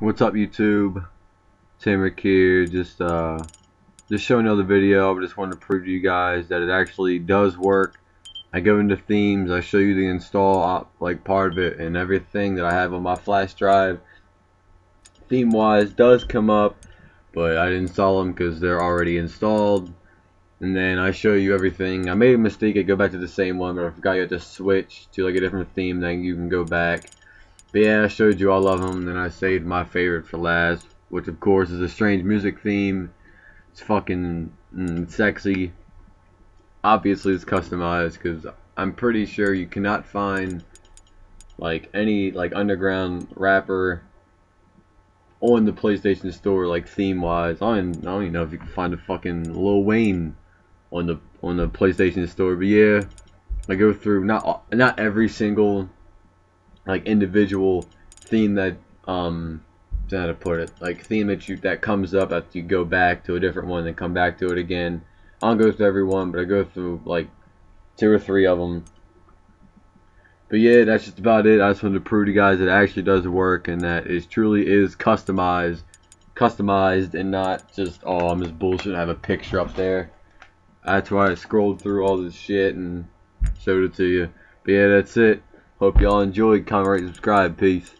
What's up YouTube? Tamrick here, just uh just showing another video. I just wanted to prove to you guys that it actually does work. I go into themes, I show you the install op, like part of it and everything that I have on my flash drive. Theme wise does come up, but I didn't install them because they're already installed. And then I show you everything. I made a mistake, I go back to the same one, but I forgot you have to switch to like a different theme, then you can go back. But yeah, I showed you all of them, then I saved my favorite for last, which of course is a strange music theme. It's fucking mm, sexy. Obviously, it's customized because I'm pretty sure you cannot find like any like underground rapper on the PlayStation Store like theme wise. I don't, I don't even know if you can find a fucking Lil Wayne on the on the PlayStation Store, but yeah, I go through not not every single like individual theme that um how to put it like theme that you that comes up after you go back to a different one and come back to it again. I don't go through every one but I go through like two or three of them but yeah that's just about it. I just wanted to prove to you guys that it actually does work and that it truly is customized customized and not just oh I'm just bullshit I have a picture up there. That's why I scrolled through all this shit and showed it to you. But yeah that's it Hope y'all enjoyed. Comment, rate, subscribe. Peace.